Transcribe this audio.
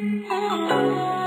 Oh.